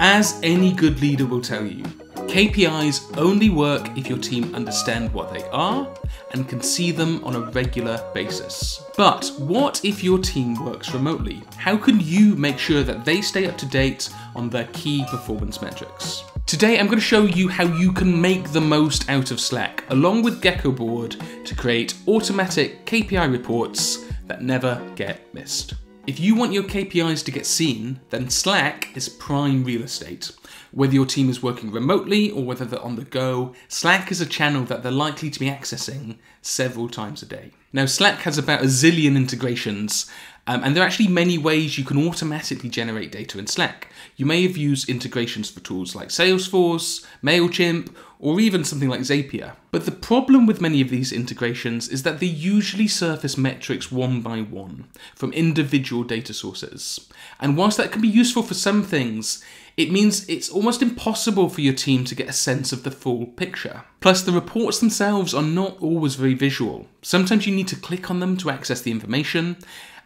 As any good leader will tell you, KPIs only work if your team understand what they are and can see them on a regular basis. But what if your team works remotely? How can you make sure that they stay up to date on their key performance metrics? Today I'm going to show you how you can make the most out of Slack along with Geckoboard to create automatic KPI reports that never get missed. If you want your KPIs to get seen, then Slack is prime real estate. Whether your team is working remotely or whether they're on the go, Slack is a channel that they're likely to be accessing several times a day. Now, Slack has about a zillion integrations, um, and there are actually many ways you can automatically generate data in Slack. You may have used integrations for tools like Salesforce, MailChimp, or even something like Zapier. But the problem with many of these integrations is that they usually surface metrics one by one from individual data sources. And whilst that can be useful for some things, it means it's almost impossible for your team to get a sense of the full picture. Plus, the reports themselves are not always very visual. Sometimes you need to click on them to access the information,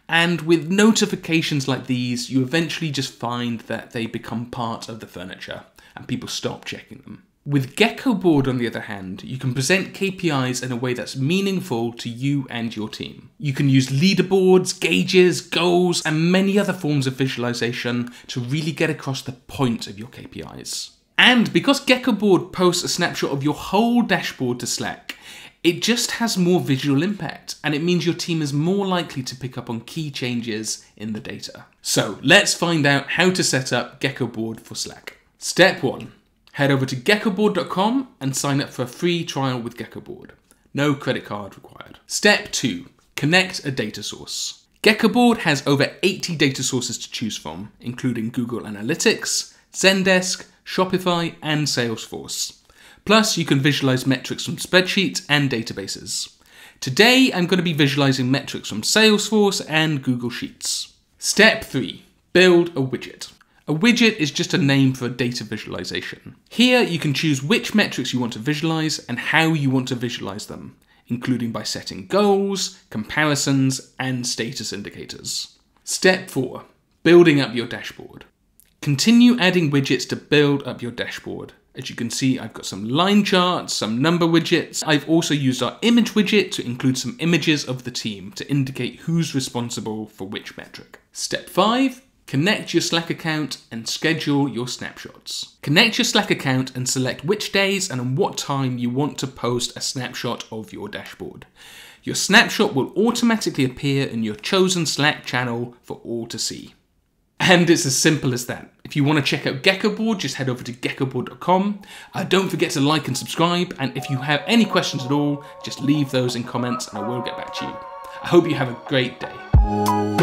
and with notifications like these, you eventually just find that they become part of the furniture and people stop checking them. With Geckoboard, on the other hand, you can present KPIs in a way that's meaningful to you and your team. You can use leaderboards, gauges, goals, and many other forms of visualization to really get across the point of your KPIs. And because Geckoboard posts a snapshot of your whole dashboard to Slack, it just has more visual impact, and it means your team is more likely to pick up on key changes in the data. So let's find out how to set up Geckoboard for Slack. Step 1 Head over to geckoboard.com and sign up for a free trial with Geckoboard. No credit card required. Step 2 Connect a data source. Geckoboard has over 80 data sources to choose from, including Google Analytics, Zendesk, Shopify, and Salesforce. Plus, you can visualize metrics from spreadsheets and databases. Today, I'm going to be visualizing metrics from Salesforce and Google Sheets. Step 3 Build a widget. A widget is just a name for a data visualization. Here you can choose which metrics you want to visualize and how you want to visualize them, including by setting goals, comparisons, and status indicators. Step 4. Building up your dashboard. Continue adding widgets to build up your dashboard. As you can see, I've got some line charts, some number widgets. I've also used our image widget to include some images of the team to indicate who's responsible for which metric. Step 5 Connect your Slack account and schedule your snapshots. Connect your Slack account and select which days and on what time you want to post a snapshot of your dashboard. Your snapshot will automatically appear in your chosen Slack channel for all to see. And it's as simple as that. If you want to check out Geckoboard, just head over to geckoboard.com. Uh, don't forget to like and subscribe, and if you have any questions at all, just leave those in comments and I will get back to you. I hope you have a great day.